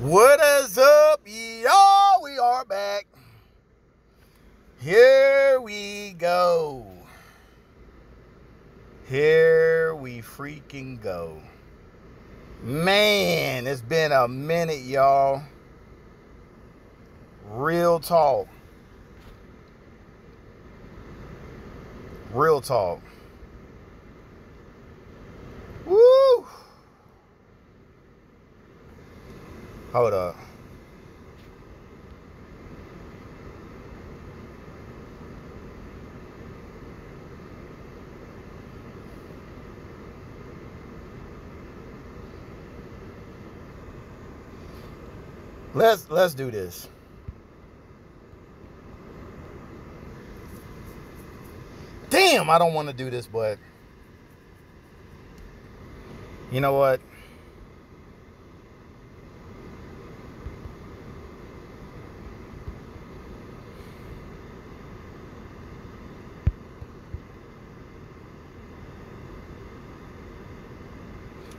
What is up, y'all? We are back. Here we go. Here we freaking go. Man, it's been a minute, y'all. Real talk. Real talk. Woo! Hold up. Let's let's do this. Damn, I don't want to do this, but you know what?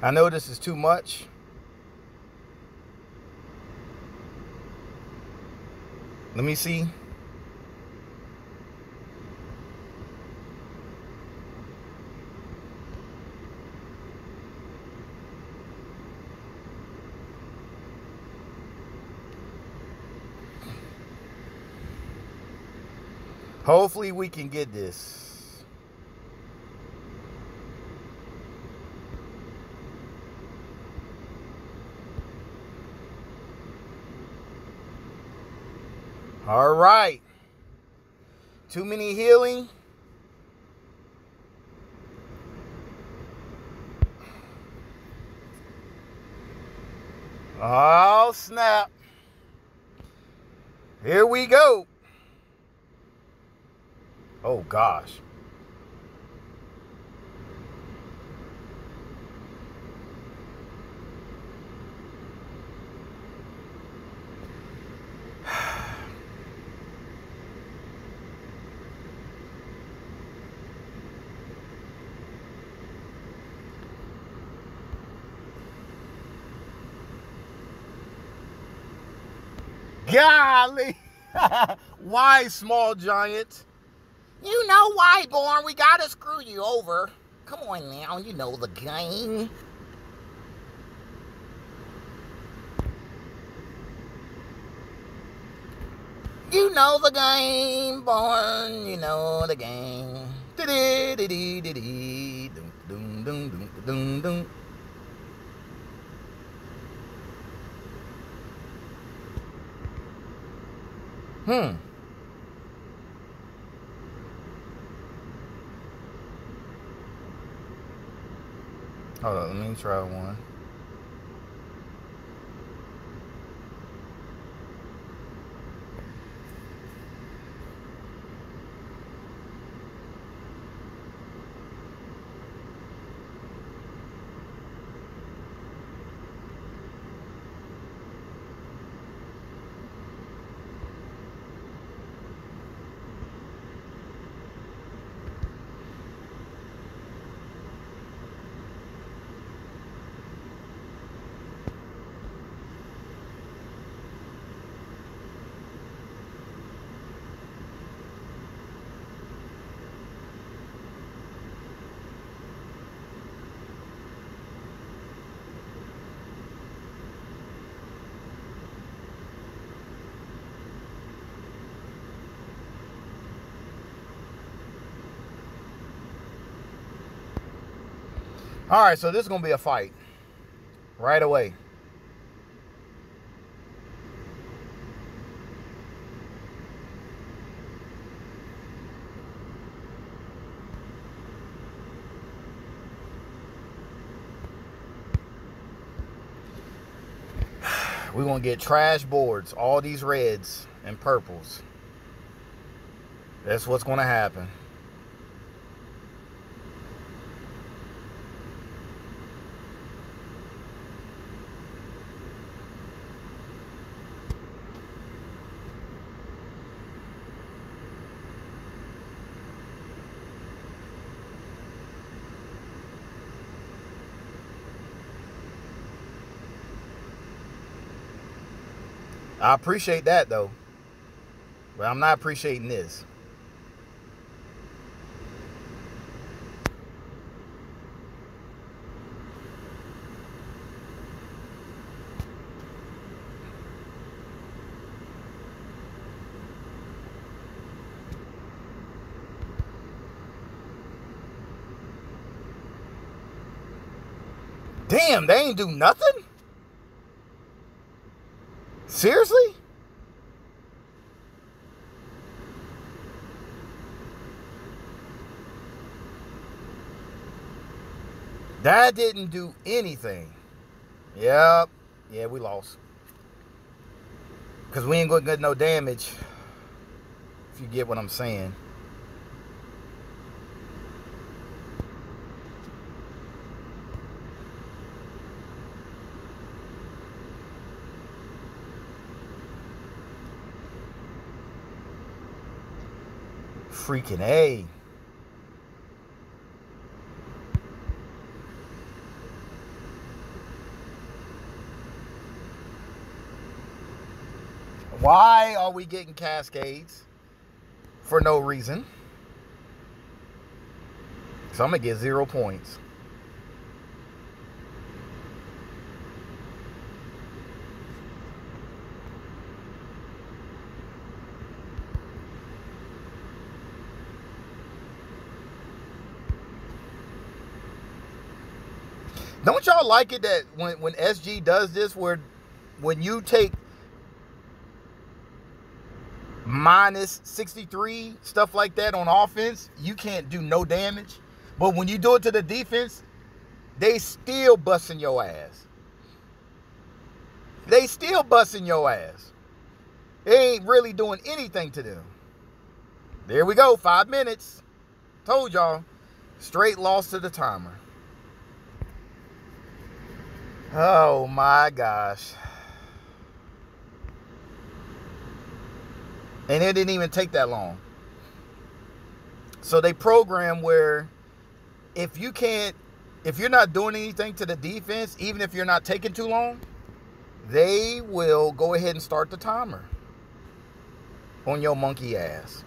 I know this is too much. Let me see. Hopefully we can get this. All right. Too many healing. Oh, snap. Here we go. Oh, gosh. Golly. why, small giant? You know why, Born. We gotta screw you over. Come on now, you know the game. You know the game, Born. You know the game. Hmm. Hold on, let me try one. All right, so this is going to be a fight right away. We're going to get trash boards, all these reds and purples. That's what's going to happen. I appreciate that though. But I'm not appreciating this. Damn, they ain't do nothing? Seriously? That didn't do anything. Yep. Yeah, we lost. Because we ain't going to get no damage. If you get what I'm saying. Freaking A. Why are we getting cascades for no reason? So I'm going to get zero points. Y'all like it that when, when SG does this where when you take minus 63, stuff like that on offense, you can't do no damage. But when you do it to the defense, they still busting your ass. They still busting your ass. They ain't really doing anything to them. There we go, five minutes. Told y'all, straight loss to the timer. Oh my gosh. And it didn't even take that long. So they program where if you can't, if you're not doing anything to the defense, even if you're not taking too long, they will go ahead and start the timer on your monkey ass.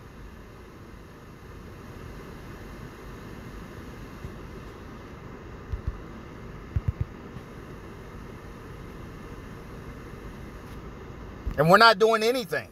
And we're not doing anything.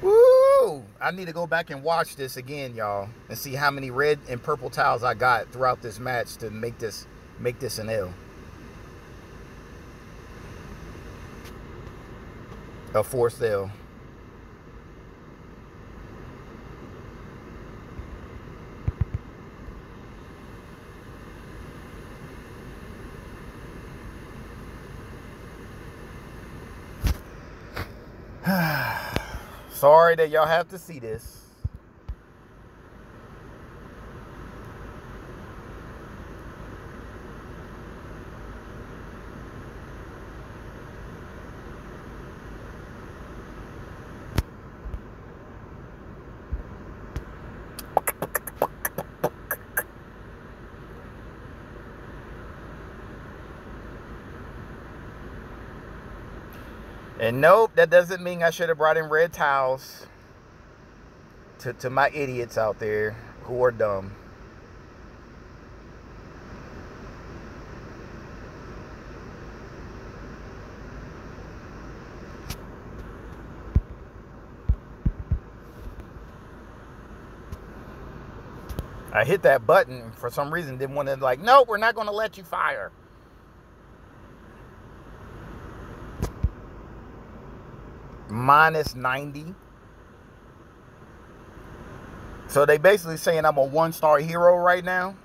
Woo! I need to go back and watch this again, y'all, and see how many red and purple tiles I got throughout this match to make this make this an L. A fourth L. Sorry that y'all have to see this. And nope, that doesn't mean I should have brought in red towels to, to my idiots out there who are dumb. I hit that button for some reason, didn't want to like, nope, we're not going to let you fire. Minus 90. So they basically saying I'm a one-star hero right now.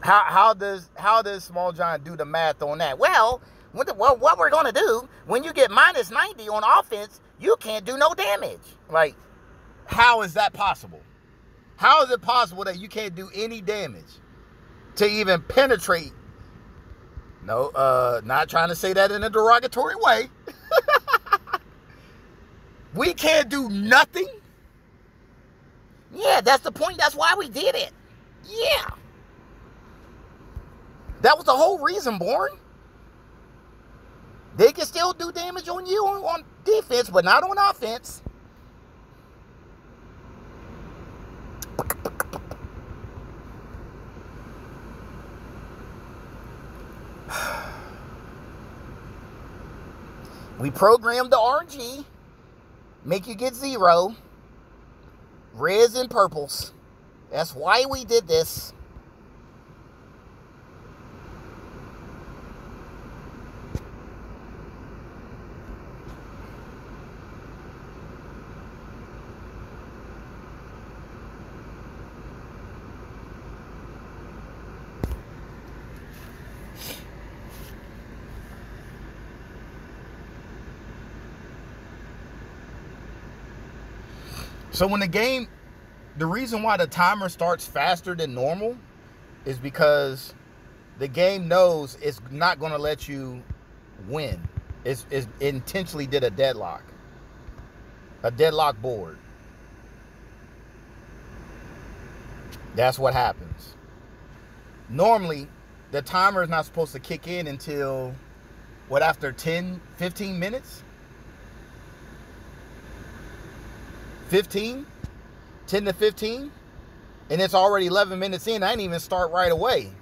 How how does how does Small Giant do the math on that? Well, what, the, well, what we're gonna do when you get minus 90 on offense, you can't do no damage. Like, how is that possible? How is it possible that you can't do any damage? to even penetrate. No, uh, not trying to say that in a derogatory way. we can't do nothing. Yeah, that's the point. That's why we did it. Yeah. That was the whole reason, Born. They can still do damage on you on, defense, but not on offense. We programmed the RNG, make you get zero, reds and purples. That's why we did this. So when the game, the reason why the timer starts faster than normal is because the game knows it's not going to let you win. It's, it intentionally did a deadlock, a deadlock board. That's what happens. Normally, the timer is not supposed to kick in until what after 10, 15 minutes? 15, 10 to 15, and it's already 11 minutes in. I didn't even start right away.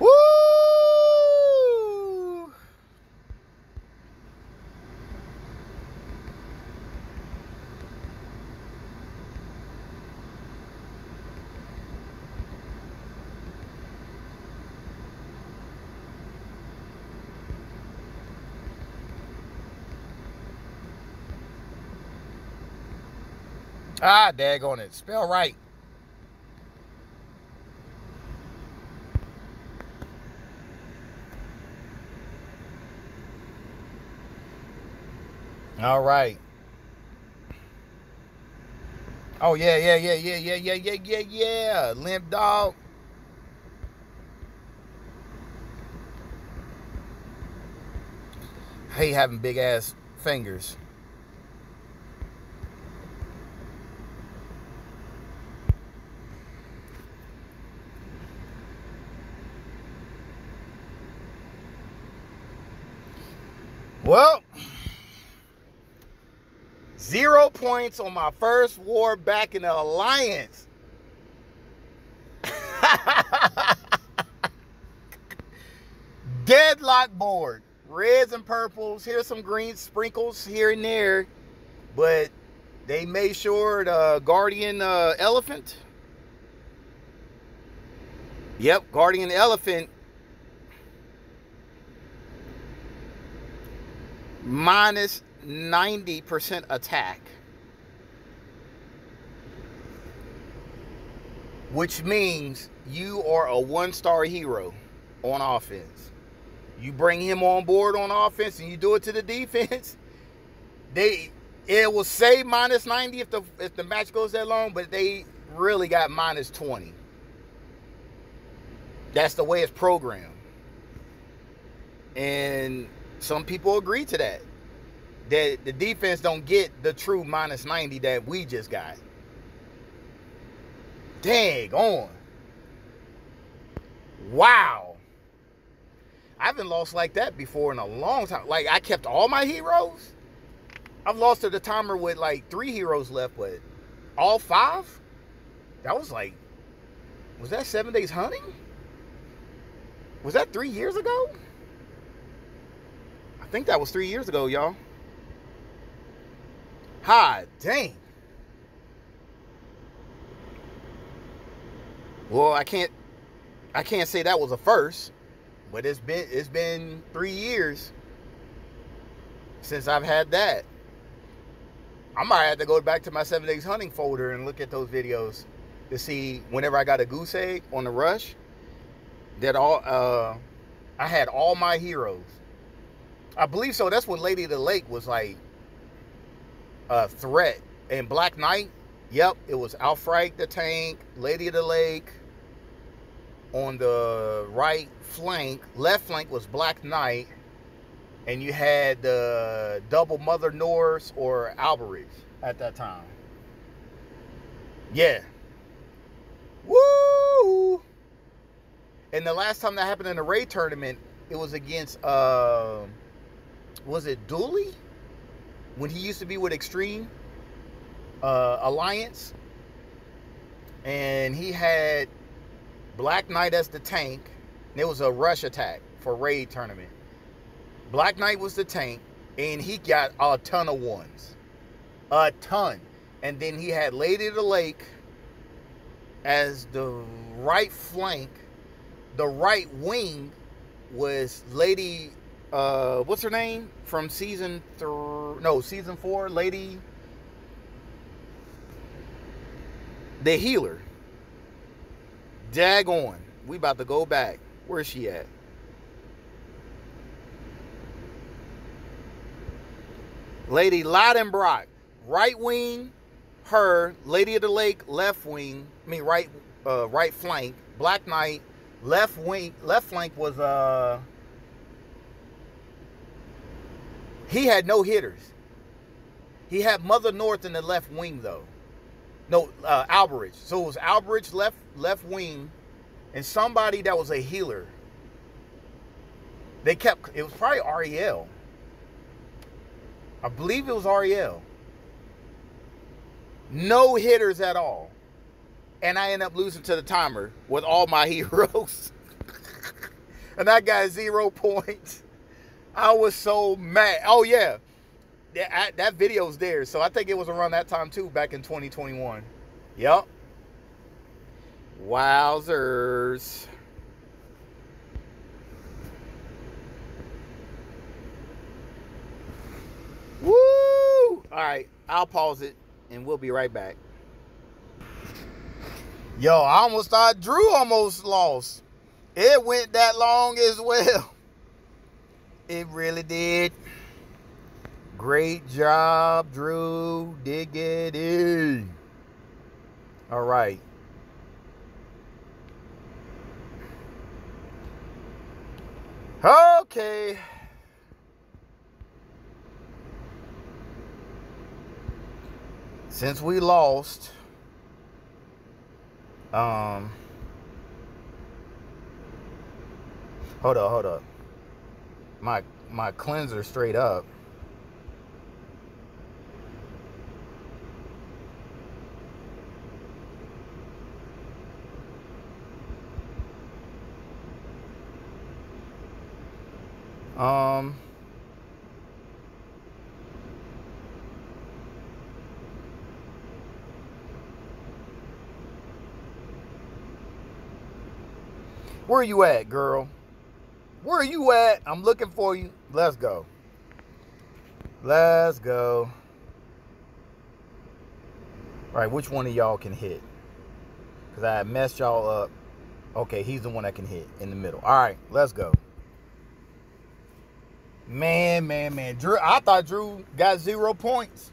Woo! Ah, daggone it. Spell right. All right. Oh yeah, yeah, yeah, yeah, yeah, yeah, yeah, yeah, yeah. Limp dog. I hate having big ass fingers. Well, zero points on my first war back in the alliance. Deadlock board. Reds and purples. Here's some green sprinkles here and there. But they made sure the Guardian uh, Elephant. Yep, Guardian Elephant minus 90% attack. Which means you are a one star hero on offense. You bring him on board on offense and you do it to the defense. They it will say minus 90 if the if the match goes that long, but they really got minus 20. That's the way it's programmed. And some people agree to that. That the defense don't get the true minus 90 that we just got. Dang on. Wow. I haven't lost like that before in a long time. Like I kept all my heroes. I've lost to the timer with like three heroes left, but all five? That was like, was that seven days hunting? Was that three years ago? I think that was three years ago, y'all. Hi, dang. Well, I can't I can't say that was a first, but it's been it's been three years since I've had that. I might have to go back to my seven days hunting folder and look at those videos to see whenever I got a goose egg on the rush that all uh I had all my heroes. I believe so. That's when Lady of the Lake was like a threat. And Black Knight, yep, it was Aelfric the tank, Lady of the Lake. On the right flank, left flank was Black Knight, and you had the double Mother North or Alberich at that time. Yeah. Woo! And the last time that happened in the raid tournament, it was against uh was it Dooley? When he used to be with Extreme uh, Alliance. And he had Black Knight as the tank. It was a rush attack for raid tournament. Black Knight was the tank, and he got a ton of ones. A ton. And then he had Lady of the Lake as the right flank. The right wing was Lady uh what's her name from season three no season four lady the healer. Dag on we about to go back. Where's she at? Lady Lodenbrock, right wing her lady of the lake left wing i mean right uh right flank black knight left wing left flank was uh He had no hitters. He had Mother North in the left wing though. No, uh. So it was Alberich left left wing, and somebody that was a healer. They kept. It was probably Ariel. I believe it was Ariel. No hitters at all, and I end up losing to the timer with all my heroes, and I got zero points. I was so mad. Oh yeah, that that video's there. So I think it was around that time too, back in 2021. Yep. Wowzers. Woo! All right, I'll pause it and we'll be right back. Yo, I almost thought Drew almost lost. It went that long as well. It really did. Great job, Drew. Dig it in. All right. Okay. Since we lost, um, hold up, hold up my my cleanser straight up. Um Where you at, girl? Where are you at? I'm looking for you. Let's go. Let's go. All right, which one of y'all can hit? Because I messed y'all up. Okay, he's the one that can hit in the middle. All right, let's go. Man, man, man. Drew, I thought Drew got zero points.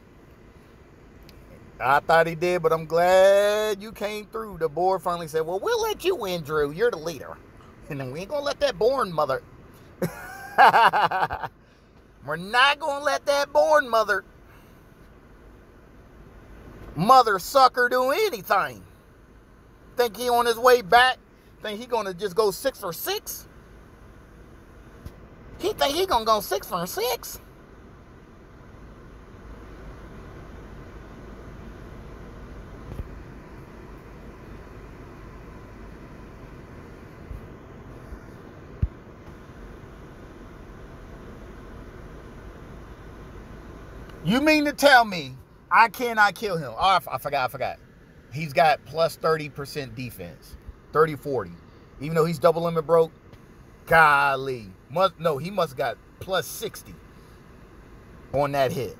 I thought he did, but I'm glad you came through. The board finally said, well, we'll let you win, Drew. You're the leader. And then we ain't gonna let that born mother. We're not gonna let that born mother mother sucker do anything. Think he on his way back Think he gonna just go six for six? He think he gonna go six for six? You mean to tell me I cannot kill him? Oh, I forgot. I forgot. He's got plus 30% defense, 30 40. Even though he's double limit broke, golly. Must, no, he must got plus 60 on that hit.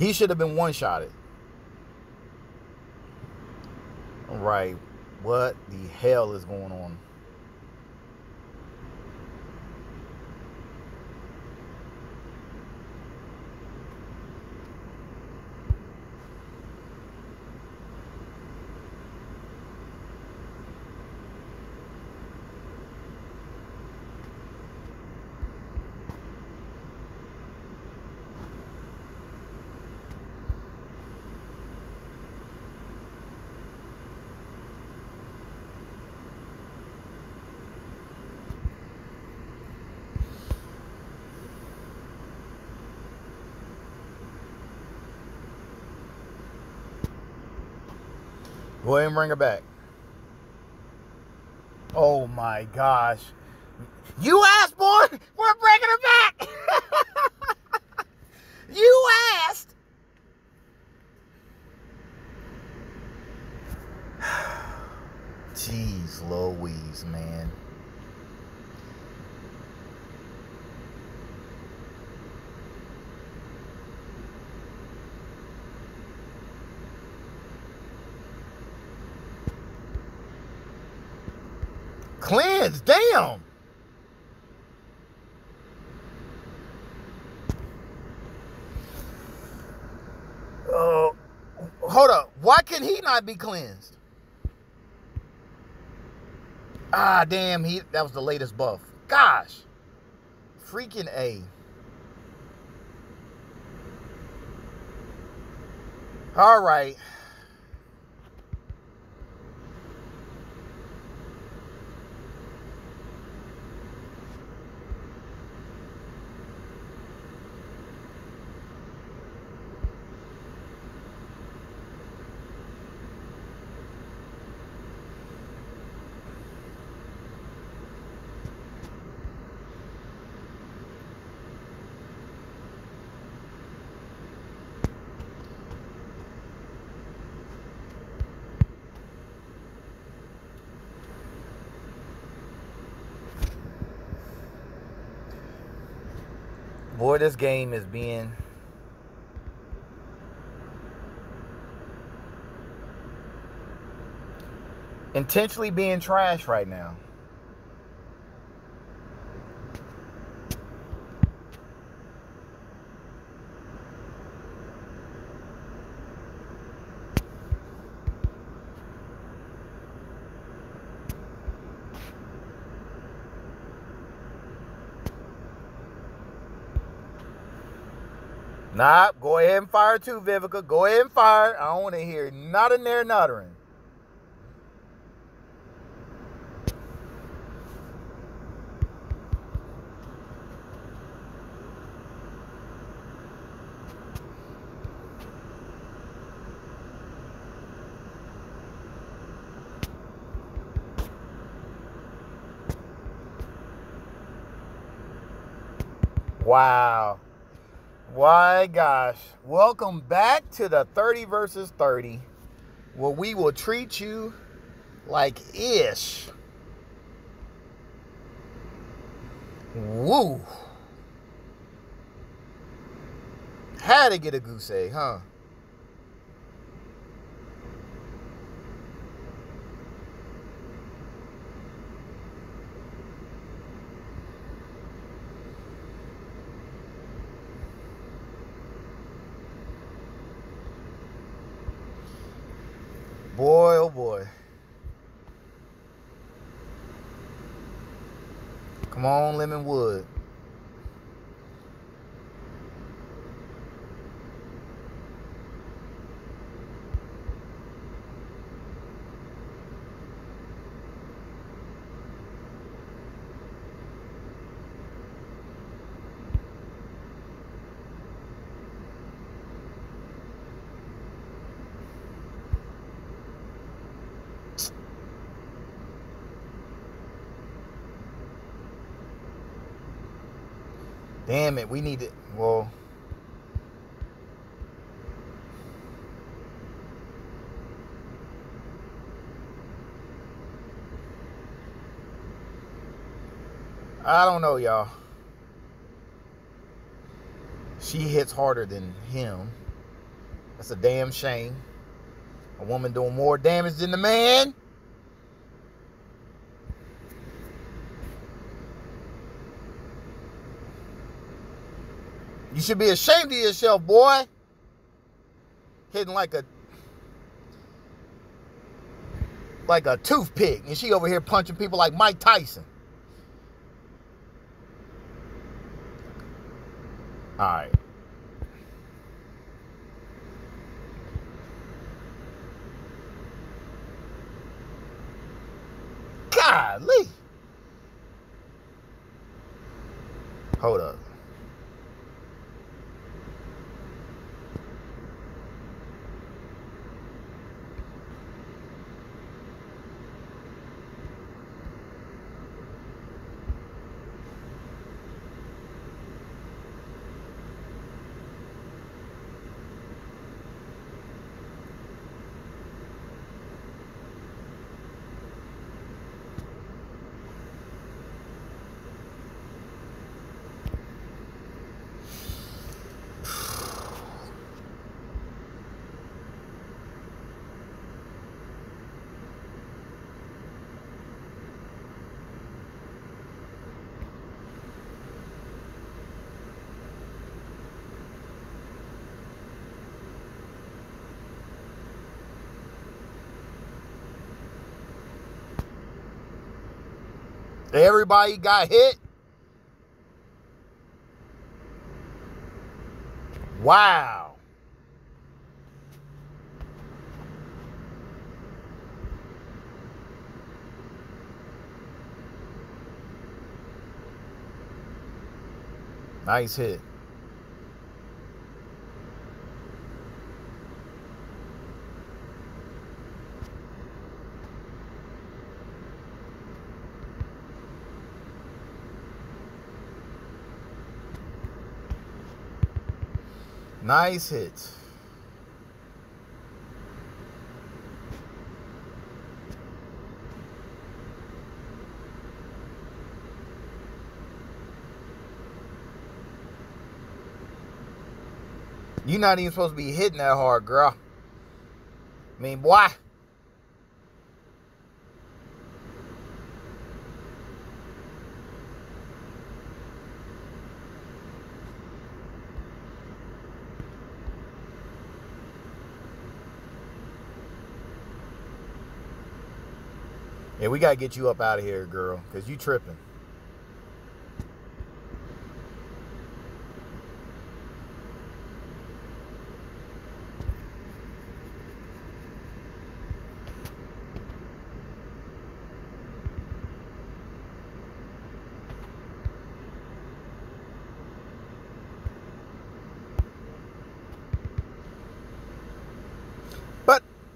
He should have been one shotted. All right. What the hell is going on? Go ahead and bring her back. Oh my gosh. You asked, boy. We're bringing her back. you asked. Jeez Louise, man. Damn. Oh, hold up. Why can he not be cleansed? Ah, damn, he that was the latest buff. Gosh. Freaking A. All right. This game is being intentionally being trash right now. Nah, go ahead and fire too, Vivica. Go ahead and fire. I don't want to hear not in there nuttering. Wow. Why gosh. Welcome back to the 30 versus 30, where we will treat you like ish. Woo. Had to get a goose egg, huh? Boy, oh boy. Come on, Lemon Wood. Damn it, we need it. Well, I don't know, y'all. She hits harder than him. That's a damn shame. A woman doing more damage than the man. You should be ashamed of yourself, boy. Hitting like a like a toothpick, and she over here punching people like Mike Tyson. All right. Golly. Hold up. Everybody got hit. Wow. Nice hit. Nice hit. You're not even supposed to be hitting that hard, girl. I mean, boy. Yeah, we gotta get you up out of here, girl, because you tripping.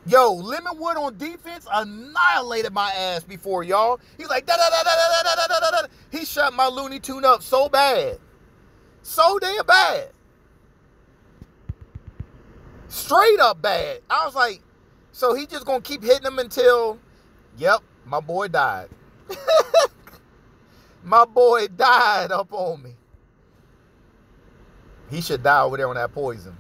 Yo, Lemonwood on defense annihilated my ass before, y'all. He's like, da da da da da da da da da. He shut my Looney Tune up so bad. So damn bad. Straight up bad. I was like, so he just gonna keep hitting him until, yep, my boy died. my boy died up on me. He should die over there on that poison.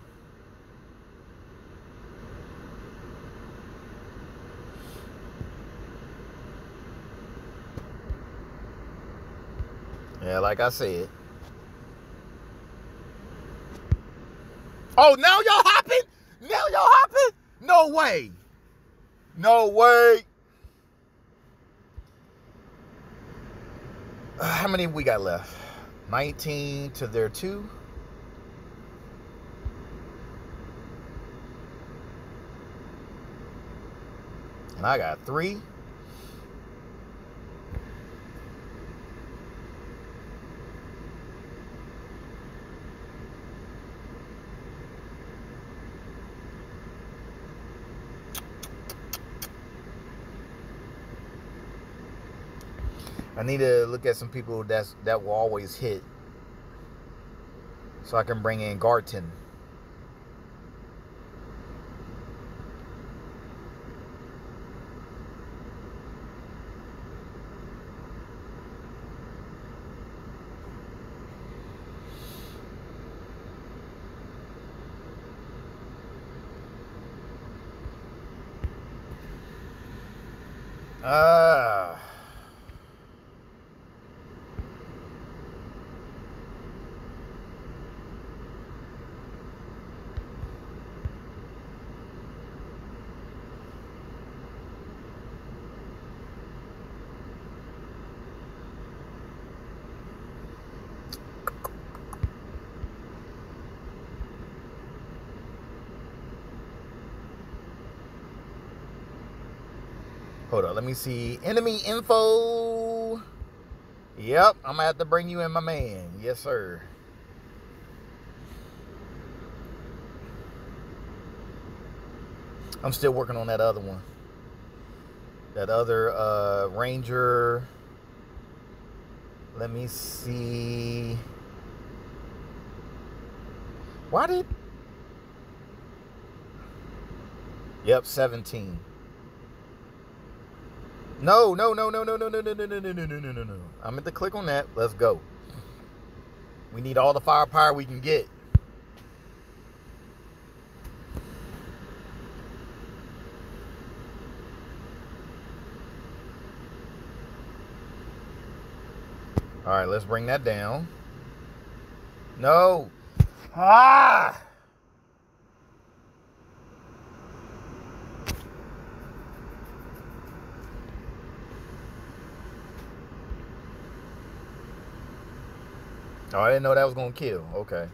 Yeah, like I said. Oh, now y'all hopping? Now y'all hopping? No way. No way. Uh, how many we got left? 19 to their two. And I got three. I need to look at some people that's that will always hit, so I can bring in Garton. Hold on, let me see. Enemy info. Yep, I'm gonna have to bring you in, my man. Yes, sir. I'm still working on that other one. That other uh, Ranger. Let me see. Why did. Yep, 17. No, no, no, no, no, no, no, no, no, no, no, no, no, no, no, no. I meant to click on that. Let's go. We need all the firepower we can get. All right, let's bring that down. No. Ah! Oh, I didn't know that was gonna kill. Okay.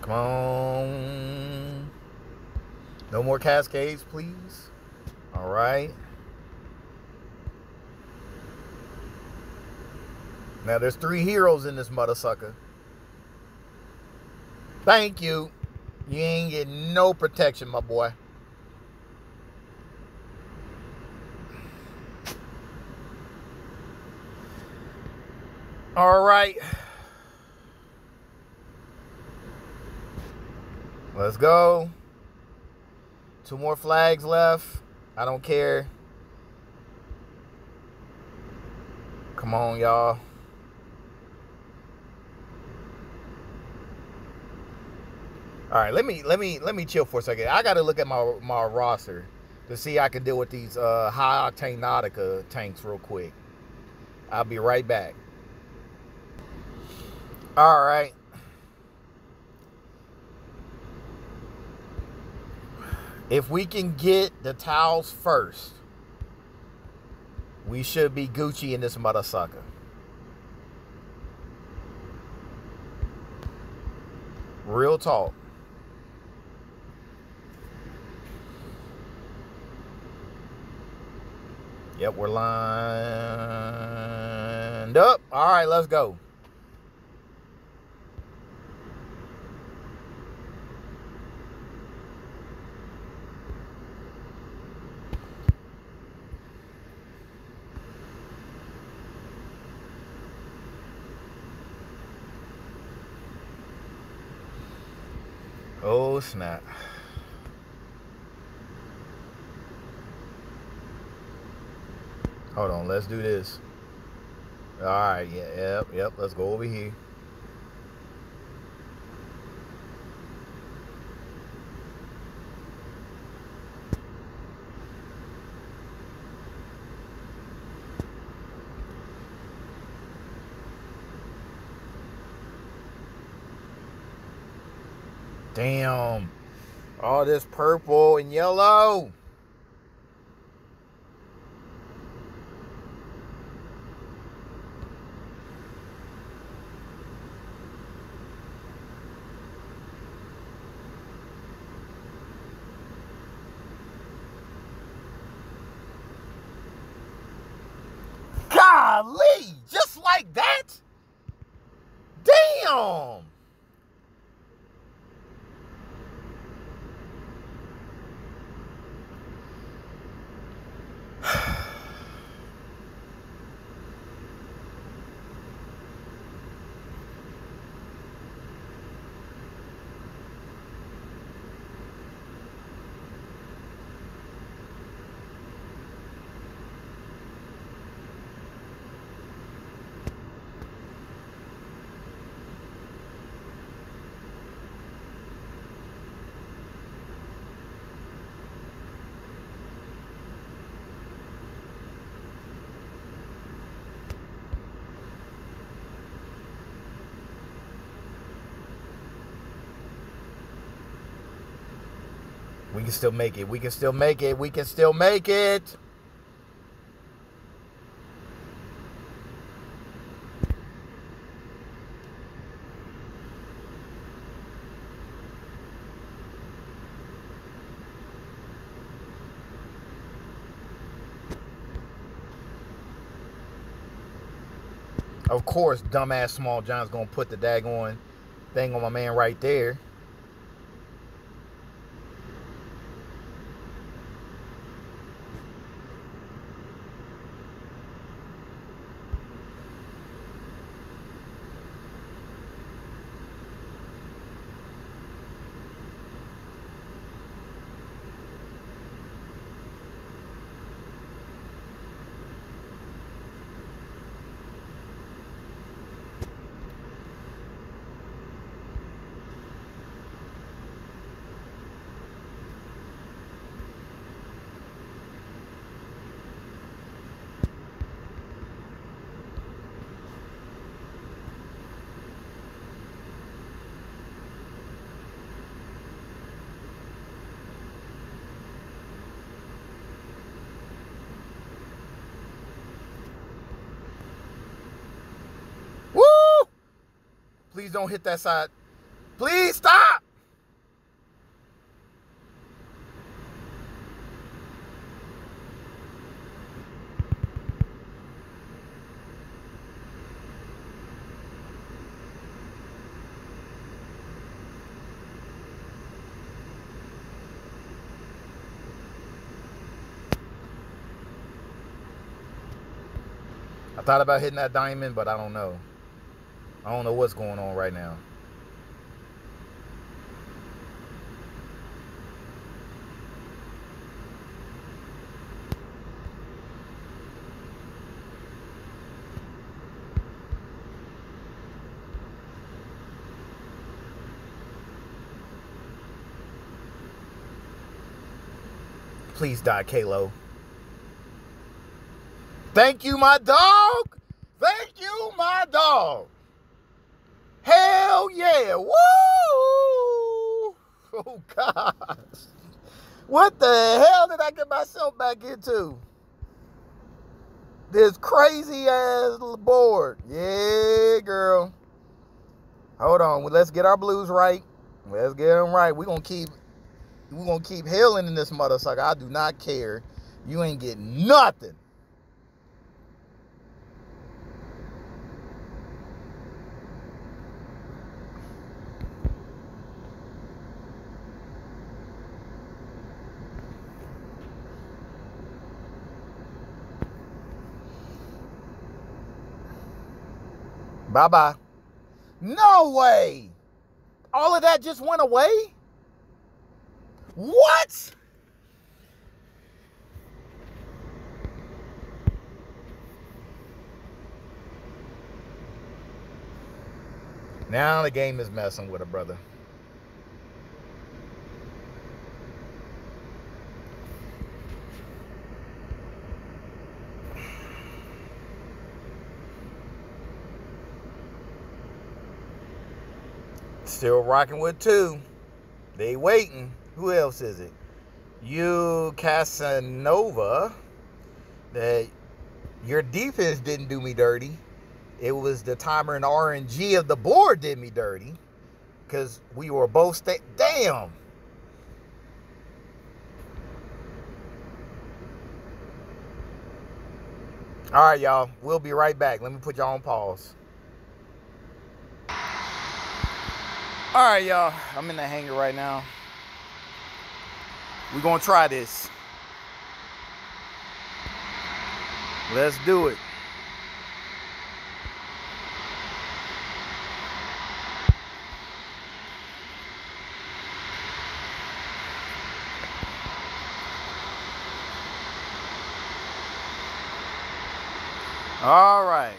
Come on. No more cascades, please. All right. Now there's three heroes in this mother sucker. Thank you. You ain't getting no protection, my boy. All right. Let's go. Two more flags left. I don't care. Come on, y'all. All right, let me let me let me chill for a second. I got to look at my my roster to see I can deal with these uh, high octane Nautica tanks real quick. I'll be right back. All right. If we can get the towels first, we should be Gucci in this mother sucker. Real talk. Yep, we're lined up. All right, let's go. Oh, snap. Hold on, let's do this. All right, yeah, yep, yep. Let's go over here. Damn. All this purple and yellow. Golly, just like that? Damn. We can still make it. We can still make it. We can still make it. Of course, dumbass Small John's gonna put the daggone thing on my man right there. Please don't hit that side. Please stop. I thought about hitting that diamond, but I don't know. I don't know what's going on right now. Please die, Kalo. Thank you, my dog. Thank you, my dog. Hell yeah. Woo! Oh, gosh. What the hell did I get myself back into? This crazy ass board. Yeah, girl. Hold on. Let's get our blues right. Let's get them right. We're to keep we're to keep hailing in this motherfucker. I do not care. You ain't getting nothing. Bye bye. No way. All of that just went away? What? Now the game is messing with a brother. Still rocking with two. They waiting. Who else is it? You Casanova. That your defense didn't do me dirty. It was the timer and RNG of the board did me dirty. Because we were both stay damn. All right, y'all. We'll be right back. Let me put y'all on pause. All right, y'all. I'm in the hangar right now. We're going to try this. Let's do it. All right.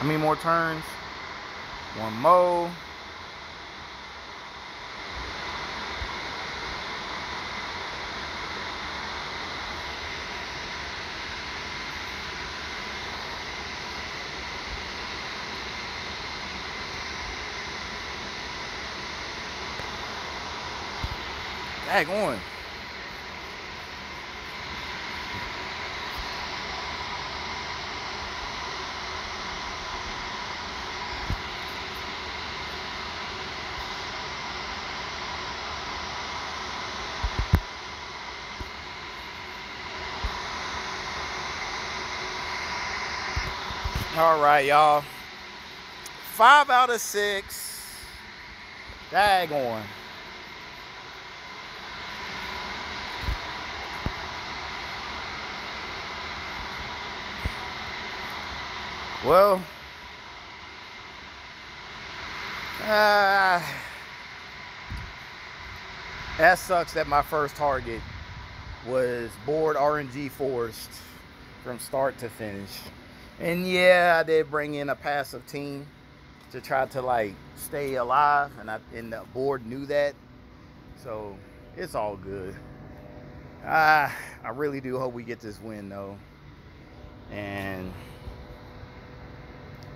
How many more turns? One more. Dag on. All right, y'all. Five out of six. Dag on. Well, uh, that sucks that my first target was board RNG Forest from start to finish. And yeah, I did bring in a passive team to try to like stay alive, and I and the board knew that, so it's all good. Ah, I really do hope we get this win though, and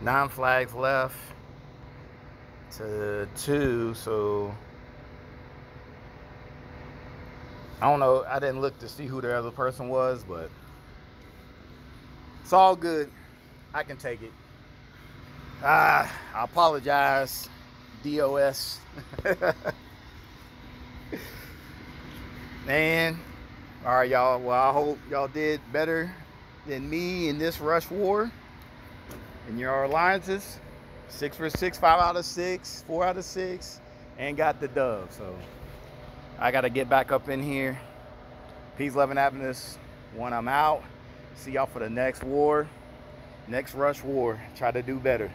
nine flags left to two, so I don't know. I didn't look to see who the other person was, but it's all good. I can take it. Ah, I apologize, DOS. Man, all right, y'all. Well, I hope y'all did better than me in this rush war in your alliances. Six for six, five out of six, four out of six, and got the dove. So I got to get back up in here. Peace, love, and happiness. When I'm out, see y'all for the next war, next rush war. Try to do better.